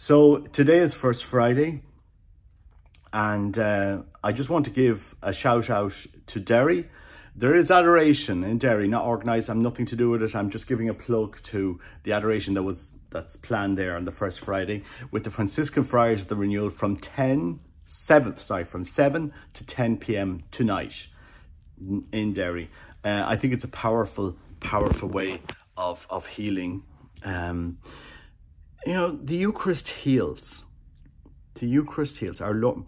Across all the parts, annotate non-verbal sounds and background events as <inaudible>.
So today is First Friday, and uh, I just want to give a shout out to Derry. There is adoration in Derry, not organised. I'm nothing to do with it. I'm just giving a plug to the adoration that was that's planned there on the first Friday with the Franciscan Friars of the Renewal from 10, 7, sorry, from 7 to 10 p.m. tonight in Derry. Uh, I think it's a powerful, powerful way of, of healing. Um, you know, the Eucharist heals. The Eucharist heals. Our Lord,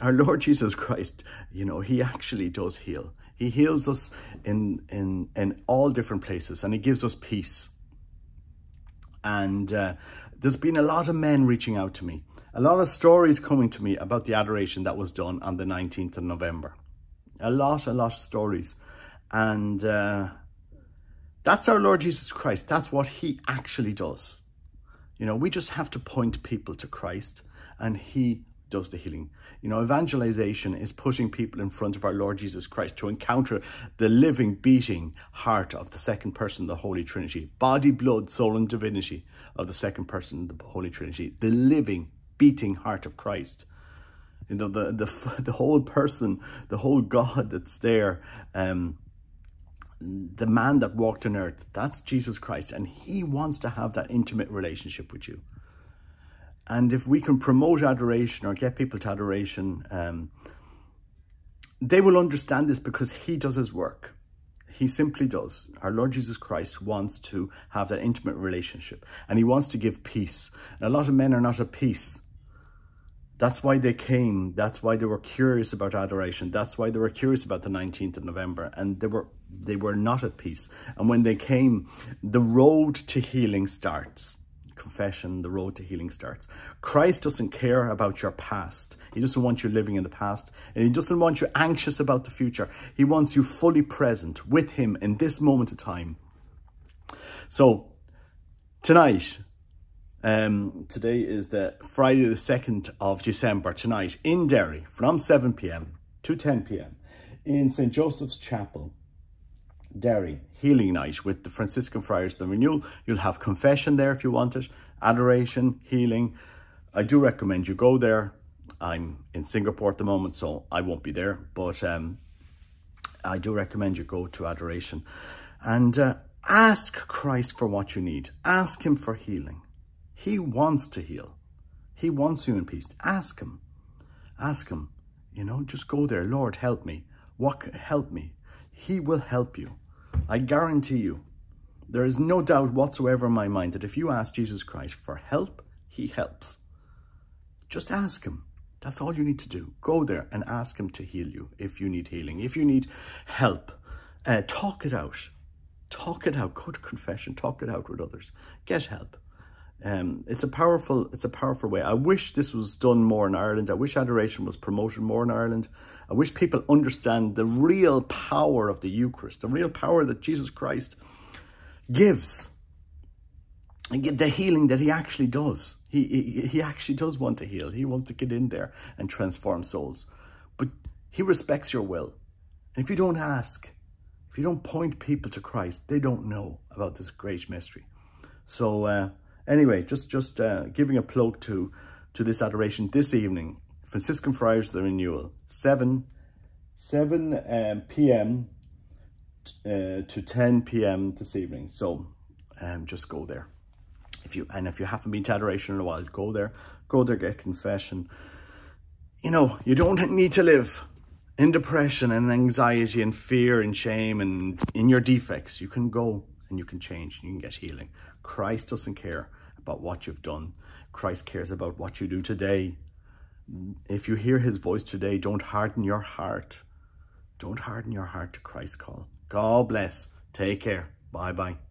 our Lord <laughs> Jesus Christ, you know, he actually does heal. He heals us in, in, in all different places and he gives us peace. And uh, there's been a lot of men reaching out to me, a lot of stories coming to me about the adoration that was done on the 19th of November. A lot, a lot of stories. And uh, that's our Lord Jesus Christ. That's what he actually does. You know, we just have to point people to Christ and he does the healing. You know, evangelization is putting people in front of our Lord Jesus Christ to encounter the living, beating heart of the second person of the Holy Trinity. Body, blood, soul and divinity of the second person of the Holy Trinity. The living, beating heart of Christ. You know, the, the, <laughs> the whole person, the whole God that's there, um, the man that walked on earth, that's Jesus Christ. And he wants to have that intimate relationship with you. And if we can promote adoration or get people to adoration, um, they will understand this because he does his work. He simply does. Our Lord Jesus Christ wants to have that intimate relationship and he wants to give peace. And a lot of men are not at peace. That's why they came. That's why they were curious about adoration. That's why they were curious about the 19th of November. And they were they were not at peace. And when they came, the road to healing starts. Confession, the road to healing starts. Christ doesn't care about your past. He doesn't want you living in the past. And he doesn't want you anxious about the future. He wants you fully present with him in this moment of time. So, tonight, um, today is the Friday the 2nd of December, tonight in Derry from 7pm to 10pm in St. Joseph's Chapel. Derry Healing Night with the Franciscan Friars the Renewal. You'll have confession there if you want it, adoration, healing. I do recommend you go there. I'm in Singapore at the moment, so I won't be there, but um, I do recommend you go to adoration and uh, ask Christ for what you need. Ask him for healing. He wants to heal. He wants you in peace. Ask him. Ask him. You know, just go there. Lord, help me. What help me? He will help you. I guarantee you, there is no doubt whatsoever in my mind that if you ask Jesus Christ for help, he helps. Just ask him. That's all you need to do. Go there and ask him to heal you if you need healing. If you need help, uh, talk it out. Talk it out. Go to confession. Talk it out with others. Get help. Um, it's a powerful, it's a powerful way. I wish this was done more in Ireland. I wish adoration was promoted more in Ireland. I wish people understand the real power of the Eucharist, the real power that Jesus Christ gives. And the healing that he actually does. He, he, he actually does want to heal. He wants to get in there and transform souls. But he respects your will. And if you don't ask, if you don't point people to Christ, they don't know about this great mystery. So, uh, Anyway, just just uh, giving a plug to to this adoration this evening. Franciscan Friars the Renewal, 7, 7 um, p.m. Uh, to 10 p.m. this evening. So um, just go there. If you And if you haven't been to adoration in a while, go there. Go there, get confession. You know, you don't need to live in depression and anxiety and fear and shame and in your defects. You can go and you can change and you can get healing. Christ doesn't care about what you've done. Christ cares about what you do today. If you hear his voice today, don't harden your heart. Don't harden your heart to Christ's call. God bless. Take care. Bye-bye.